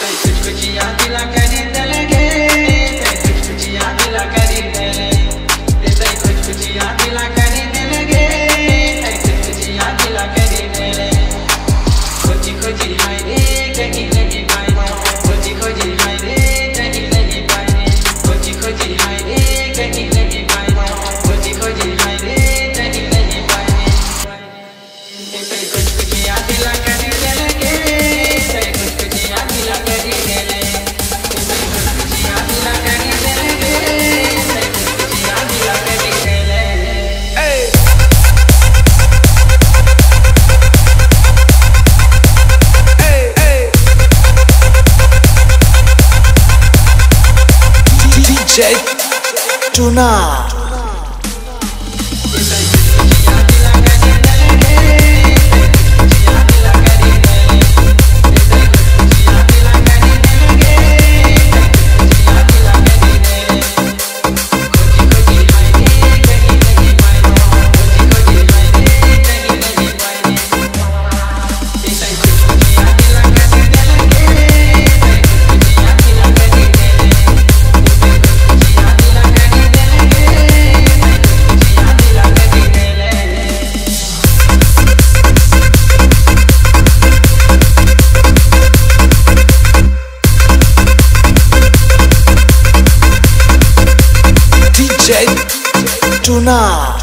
संस्कृत जिया दिला करे लगे DJ Tuna DJ Tuna